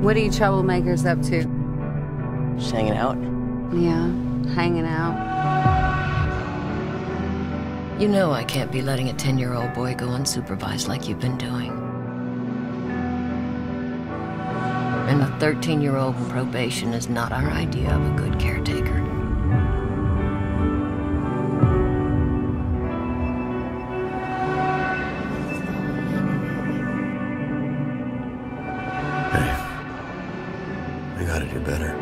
What are you troublemakers up to? Just hanging out. Yeah, hanging out. You know I can't be letting a 10 year old boy go unsupervised like you've been doing. And a 13 year old in probation is not our idea of a good caretaker. I gotta do better.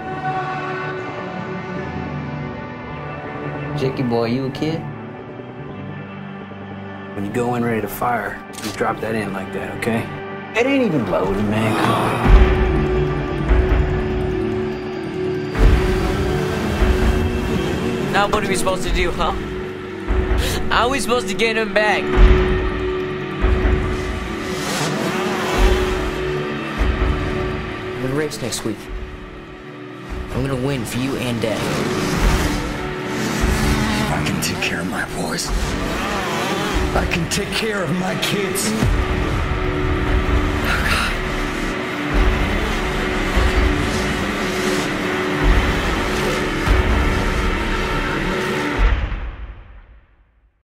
Jakey boy, you a kid? When you go in ready to fire, you drop that in like that, okay? It ain't even loaded, man. Come on. Now what are we supposed to do, huh? How are we supposed to get him back? The race next week. I'm gonna win for you and Dad. I can take care of my boys. I can take care of my kids.